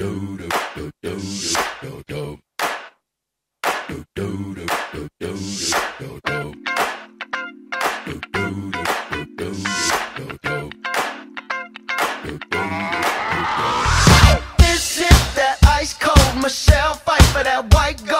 This is that ice cold Michelle Pfeiffer that white girl.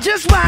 just why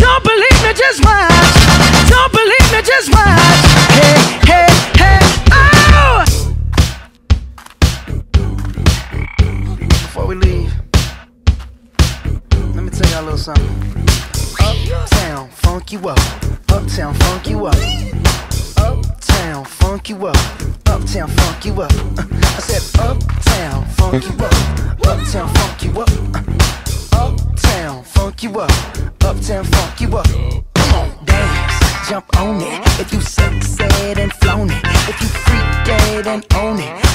Don't believe me, just watch. Don't believe me, just watch. Hey, hey, hey, oh! Before we leave, let me tell y'all a little something. Uptown, funk you up. Uptown, funk you up. Uptown, funk you up. Uptown, funk you up. I said uptown, funk you up. Uptown, funk you up. Uptown, funk you up uptown funk you up. Come on, dance, jump on it. If you suck, said and flown it. If you freak dead and own it.